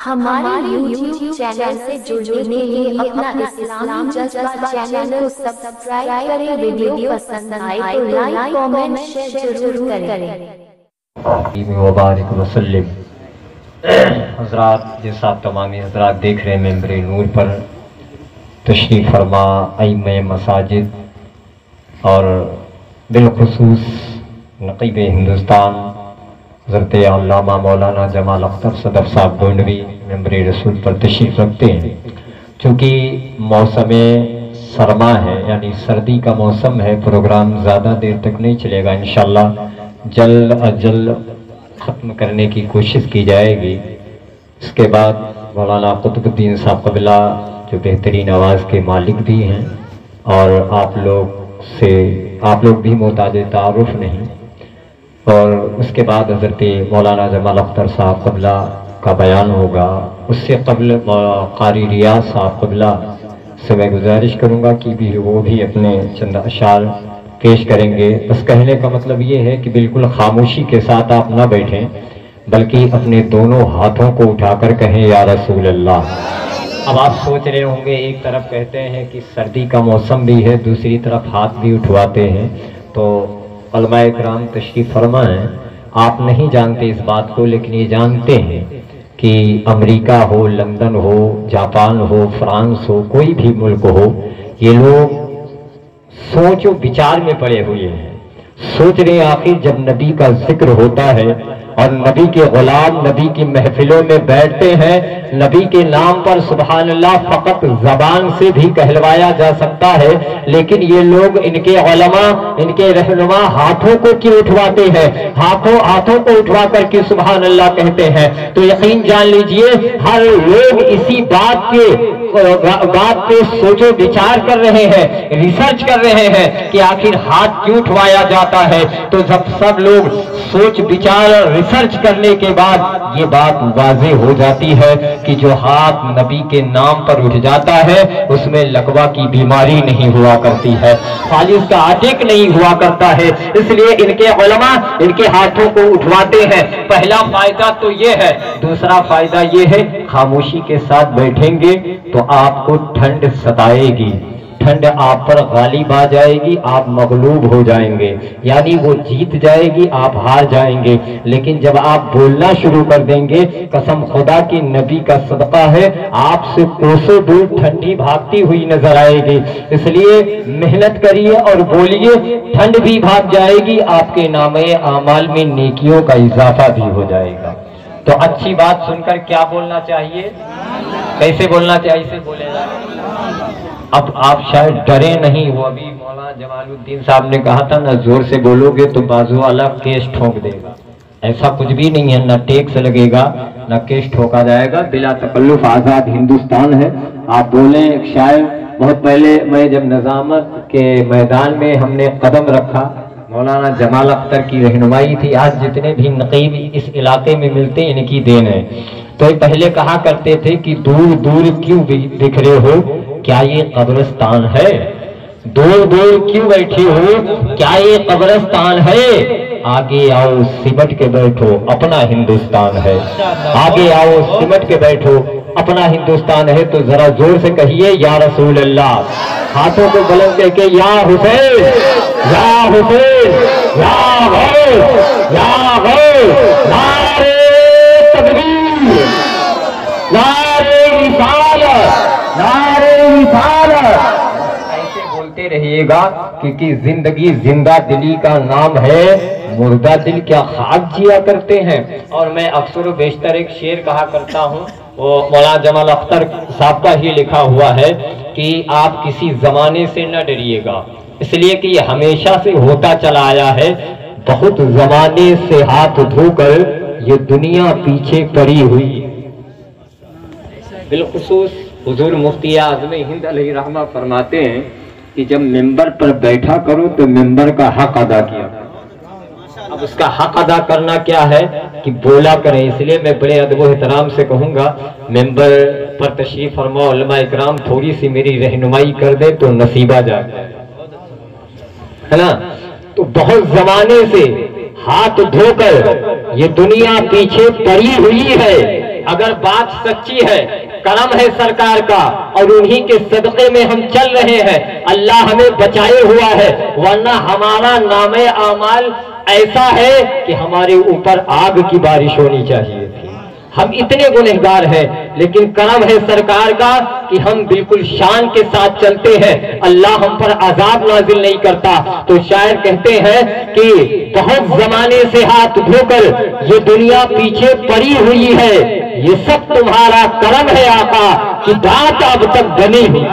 हमारे YouTube channel से जुड़ने के लिए अपना इस्लाम जज्बा चैनल को सब्सक्राइब करें वीडियो पसंद आए तो लाइक कमेंट शेयर ज़रूर करें। मुबारक वसल्लम हजरात जैसा आप तमामी हजरात देख रहे हैं मेंबर नूर पर तशरी फरमा अम मसाजिद और बिलखसूस नकीब हिंदुस्तान। हज़रत मौलाना जमाल अख्तर सदर साहब गोंडवी मेंबर रसूल पर तशरीफ़ रखते हैं। चूँकि मौसम सरमा है, यानी सर्दी का मौसम है, प्रोग्राम ज़्यादा देर तक नहीं चलेगा इन जल्द अज जल्द ख़त्म करने की कोशिश की जाएगी। इसके बाद मौलाना कुतुबुद्दीन साहब कबिला, जो बेहतरीन आवाज़ के मालिक भी हैं, और आप लोग से, आप लोग भी मोहताज तारुफ नहीं। और उसके बाद हज़रत मौलाना जमाल अख्तर साहब कबला का बयान होगा। उससे कबल कारी रियाज साहब कबला से मैं गुजारिश करूँगा कि भी वो भी अपने चंद अशार पेश करेंगे। बस कहने का मतलब ये है कि बिल्कुल खामोशी के साथ आप ना बैठें, बल्कि अपने दोनों हाथों को उठाकर कहें, या रसूल अल्लाह अब आप सोच रहे होंगे, एक तरफ़ कहते हैं कि सर्दी का मौसम भी है, दूसरी तरफ़ हाथ भी उठवाते हैं। तो कराम तशरीफ़ फरमा है आप नहीं जानते इस बात को, लेकिन ये जानते हैं कि अमेरिका हो, लंदन हो, जापान हो, फ्रांस हो, कोई भी मुल्क हो, ये लोग सोचो, विचार में पड़े हुए हैं। सोच रहे आखिर जब नबी का ज़िक्र होता है और नबी के गुलाम नबी की महफिलों में बैठते हैं। नबी के नाम पर सुबह अल्लाह फकत जबान से भी कहलवाया जा सकता है, लेकिन ये लोग इनके ओलमा इनके रहनुमा हाथों को क्यों उठवाते हैं? हाथों हाथों को उठवा करके सुबह अल्लाह कहते हैं? तो यकीन जान लीजिए, हर लोग इसी बात के, बात पे सोचो, विचार कर रहे हैं रिसर्च कर रहे हैं कि आखिर हाथ क्यों उठवाया जाता है? तो जब सब लोग सोच, विचार और करने के बाद ये बात वाजे हो जाती है कि जो हाथ नबी के नाम पर उठ जाता है, उसमें लकवा की बीमारी नहीं हुआ करती है। फालिस का आटिक नहीं हुआ करता है। इसलिए इनके उलमा इनके हाथों को उठवाते हैं। पहला फ़ायदा तो ये है। दूसरा फ़ायदा ये है, खामोशी के साथ बैठेंगे तो आपको ठंड सताएगी। ठंड आप पर गालिब आ जाएगी, आप मगलूब हो जाएँगे। यानी वो जीत जाएगी, आप हार जाएँगे। लेकिन जब आप बोलना शुरू कर देंगे, कसम खुदा की नबी का सदका है, आपसे कोसों दूर ठंडी भागती हुई नज़र आएगी। इसलिए मेहनत करिए और बोलिए, ठंड भी भाग जाएगी, आपके नाम आमाल में नेकियों का इजाफा भी हो जाएगा। तो अच्छी बात सुनकर क्या बोलना चाहिए? कैसे बोलना चाहिए? इसे बोलेगा अब आप शायद डरे नहीं, वो अभी मौलाना जमालुद्दीन साहब ने कहा था, ना ज़ोर से बोलोगे तो बाजू वाला केस ठोक देगा। ऐसा कुछ भी नहीं है, ना टेक्स लगेगा, ना केस ठोका जाएगा। बिला तकल्लुफ आज़ाद हिंदुस्तान है। आप बोले शायद बहुत पहले मैं जब नजामत के मैदान में हमने कदम रखा, मौलाना जमाल अख्तर की रहनुमाई थी, आज जितने भी नकीब इस इलाके में मिलते इनकी देन है। तो पहले कहा करते थे कि दूर दूर क्यों दिख रहे हो? क्या ये कब्रस्तान है? दूर दूर क्यों बैठी हो? क्या ये कब्रस्तान है? आगे आओ, सिमट के बैठो, अपना हिंदुस्तान है। आगे आओ, सिमट के बैठो, अपना हिंदुस्तान है। तो जरा ज़ोर से कहिए, या रसूल अल्लाह हाथों को बुलंद करके या हुसैन या हुसैन, या गौ बोलते क्योंकि ज़िंदगी ज़िंदा दिली का नाम है, मुर्दा दिल क्या खाक जिया करते हैं। और मैं अक्सर बेशतर एक शेर कहा करता हूँ, वो मौलाना जमाल अख्तर साहब का ही लिखा हुआ है कि आप किसी जमाने से न डरिएगा। इसलिए कि ये हमेशा से होता चला आया है, बहुत जमाने से हाथ धोकर ये दुनिया पीछे पड़ी हुई। बिलखसूस हुजूर मुफ्ती आज़म हिंद रहमा फरमाते हैं कि जब मेंबर पर बैठा करो तो मेंबर का हक अदा किया अब उसका हक अदा करना क्या है कि बोला करें। इसलिए मैं बड़े अदब एहतराम से कहूँगा, मेंबर पर तशरीफ़ फरमा इकराम, थोड़ी सी मेरी रहनुमाई कर दे तो नसीबा जाए है ना? तो बहुत जमाने से हाथ धोकर ये दुनिया पीछे पड़ी हुई है। अगर बात सच्ची है करम है सरकार का, और उन्हीं के सदक़े में हम चल रहे हैं। अल्लाह हमें बचाए हुआ है, वरना हमारा नाम आमाल ऐसा है कि हमारे ऊपर आग की बारिश होनी चाहिए थी। हम इतने गुनहगार हैं, लेकिन करम है सरकार का कि हम बिल्कुल शान के साथ चलते हैं। अल्लाह हम पर आज़ाद नाजिल नहीं करता। तो शायर कहते हैं कि बहुत जमाने से हाथ धोकर ये दुनिया पीछे पड़ी हुई है। ये सब तुम्हारा कर्म है आका कि बात अब तक बनी हुई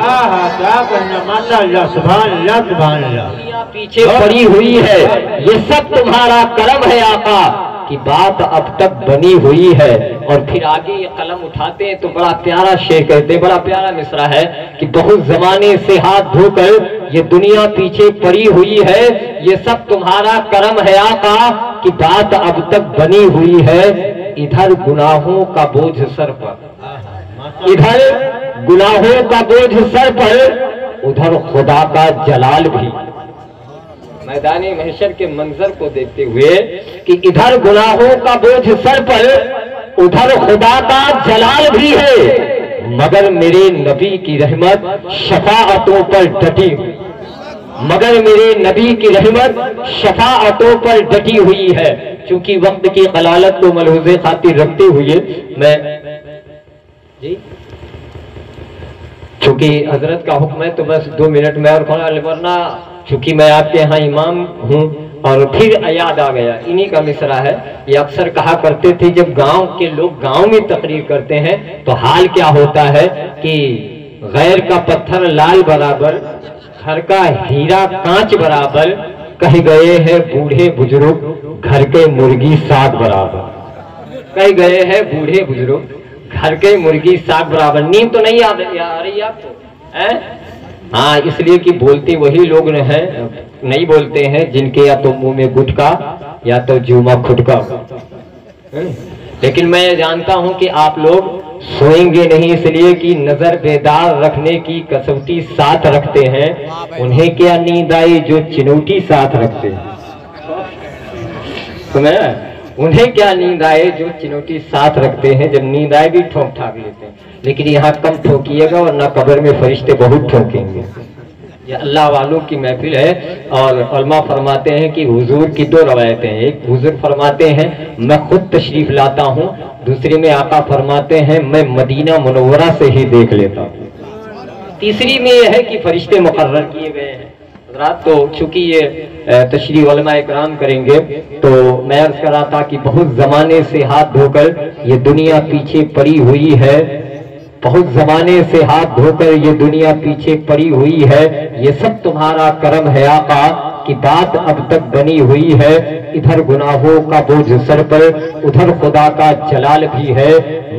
पीछे पड़ी हुई है। ये सब तुम्हारा कर्म है आका की बात अब तक बनी हुई है। और फिर आगे ये कलम उठाते हैं तो बड़ा प्यारा शेर कहते हैं बड़ा प्यारा मिसरा है कि बहुत जमाने से हाथ धोकर ये दुनिया पीछे पड़ी हुई है। ये सब तुम्हारा कर्म है आका की बात अब तक बनी हुई है। इधर गुनाहों का बोझ सर पर। इधर गुनाहों का बोझ सर पर, उधर खुदा का जलाल भी। मैदानी महशर के मंजर को देखते हुए कि इधर गुनाहों का बोझ सर पर, उधर खुदा का जलाल भी है। मगर मेरे नबी की रहमत शफाअतों पर डटी हुई। मगर मेरे नबी की रहमत शफाअतों पर डटी हुई है। क्योंकि वक्त की कलालत को मलहूज खातिर रखते हुए मैं जी, चूँकि हज़रत का हुक्म है तो बस दो मिनट में और वरना चूँकि मैं आपके यहाँ इमाम हूँ और फिर याद आ गया। इन्हीं का मिसरा है। ये अक्सर कहा करते थे, जब गाँव के लोग गाँव में तकरीर करते हैं तो हाल क्या होता है कि गैर का पत्थर लाल बराबर, घर का हीरा कांच बराबर कह गए हैं बूढ़े बुज़ुर्ग, घर के मुर्गी साग बराबर। कह गए हैं बूढ़े बुज़ुर्ग, घर के मुर्गी साग बराबर। नींद तो नहीं आ रही आपको? हाँ? इसलिए कि बोलते वही लोग हैं, नहीं बोलते हैं, जिनके या तो मुँह में गुटका या तो जुमा खुटका। लेकिन मैं जानता हूँ कि आप लोग सोएँगे नहीं इसलिए कि नज़र बेदार रखने की कसौटी साथ रखते हैं। उन्हें क्या नींद आई जो चिनौटी साथ रखते हैं? सुने? उन्हें क्या नींद आए जो चिनौती साथ रखते हैं? जब नींद आए भी ठोंक ठाक लेते हैं। लेकिन यहाँ कम ठोकिएगा और ना कब्र में फरिश्ते बहुत ठोकेंगे। ये अल्लाह वालों की महफिल है और अलमा फरमाते हैं कि हुजूर की दो रवायतें हैं। एक हुजूर फरमाते हैं, मैं खुद तशरीफ़ लाता हूँ। दूसरी में आका फरमाते हैं, मैं मदीना मुनवरा से ही देख लेता हूँ। तीसरी में यह है कि फरिश्ते मुकर्र किए गए हैं। हजरात तो चूँकि ये तशरी कराम करेंगे तो मैं अर्ज़ करा था कि बहुत जमाने से हाथ धोकर ये दुनिया पीछे पड़ी हुई है। बहुत जमाने से हाथ धोकर ये दुनिया पीछे पड़ी हुई है। ये सब तुम्हारा कर्म है आका, की बात अब तक बनी हुई है। इधर गुनाहों का बोझ सर पर, उधर खुदा का जलाल भी है।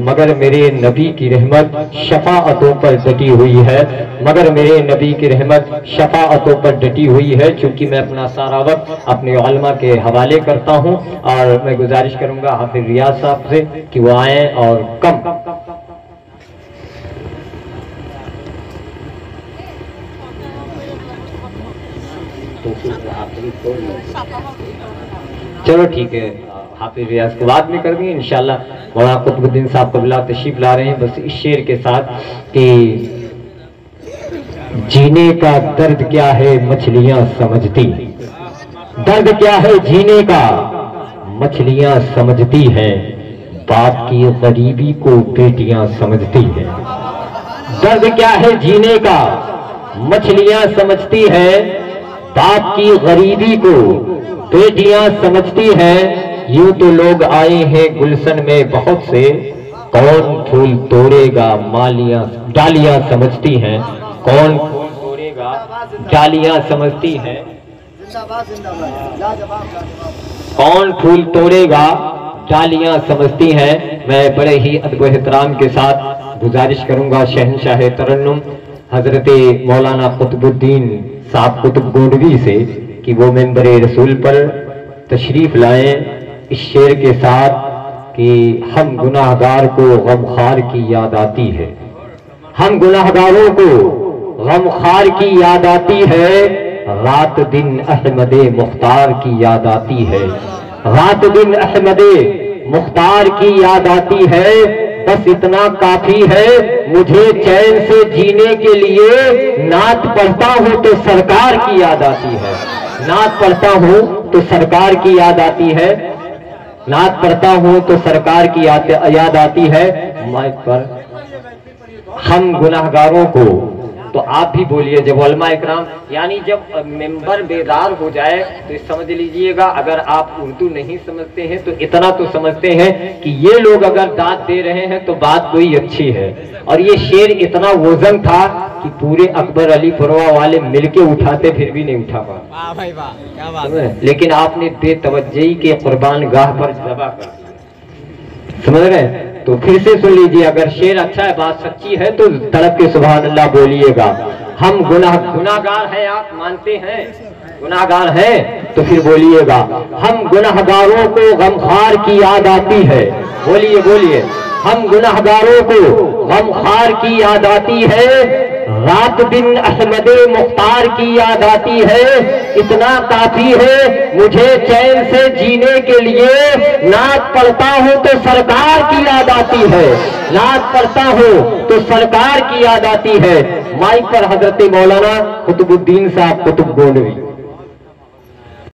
मगर मेरे नबी की रहमत शफाअतों पर डटी हुई है। मगर मेरे नबी की रहमत शफाअतों पर डटी हुई है क्योंकि मैं अपना सारा वक्त अपने अलमा के हवाले करता हूँ। और मैं गुजारिश करूँगा हाफिज रियाज साहब से कि वो आए और कम चलो ठीक है। हाफिज रियाज को बाद में कर देंगे इनशाला मौलाना कुतुबुद्दीन साहब कबिला तशीफ ला रहे हैं, बस इस शेर के साथ कि जीने का दर्द क्या है, मछलियाँ समझती। दर्द क्या है, जीने का, मछलियाँ समझती है। बाप की गरीबी को बेटियाँ समझती है। दर्द क्या है, जीने का, मछलियाँ समझती है। बाप की गरीबी को बेटियाँ समझती हैं, यूँ तो लोग आए हैं गुलशन में बहुत से। कौन फूल तोड़ेगा, मालियाँ, डालियाँ समझती हैं। कौन फूल तोड़ेगा, डालियाँ समझती हैं। कौन फूल तोड़ेगा, डालियाँ समझती हैं। मैं बड़े ही अदब एहतराम के साथ गुजारिश करूँगा शहनशाह तरन्नुम, हज़रत मौलाना कुतुबुद्दीन साहब कुतुब गोडवी से कि वो मेंबर रसूल पर तशरीफ़ लाएँ, इस शेर के साथ कि हम गुनाहगार को गमखार की याद आती है। हम गुनाहगारों को गमखार की याद आती है, रात दिन अहमद मुख्तार की याद आती है। रात दिन अहमद मुख्तार की याद आती है बस इतना काफ़ी है, मुझे चैन से जीने के लिए नाथ पढ़ता हूँ तो सरकार की याद आती है। नाथ पढ़ता हूँ तो सरकार की याद आती है। नाथ पढ़ता हूँ तो सरकार की याद आती है। माइक पर हम गुनाहगारों को तो आप भी बोलिए जब वलमा इकराम यानी जब मेंबर बेदार हो जाए तो समझ लीजिएगा अगर आप उर्दू नहीं समझते हैं तो इतना तो समझते हैं कि ये लोग अगर दाद दे रहे हैं तो बात कोई अच्छी है और ये शेर इतना वज़न था कि पूरे अकबर अली पुरवा वाले मिलके उठाते फिर भी नहीं उठा पा भाई वाह क्या बात समझे? लेकिन आपने बेतवज्जही के कुर्बान गाह पर जबा कर समझ रहे हैं? तो फिर से सुन लीजिए, अगर शेर अच्छा है, बात सच्ची है तो तड़प के सुबह अल्लाह बोलिएगा। हम गुना गुनागार है, आप मानते हैं गुनागार है तो फिर बोलिएगा। हम गुनाहगारों को गमखार की याद आती है। बोलिए बोलिए। हम गुनाहगारों को गमखार की याद आती है रात दिन असमद मुख्तार की याद आती है। इतना काफ़ी है, मुझे चैन से जीने के लिए नाच पढ़ता हूँ तो सरकार की याद आती है। नाच पढ़ता हूँ तो सरकार की याद आती है। माइक पर हज़रत मौलाना कुतुबुद्दीन साहब कुतुब गोंडवी।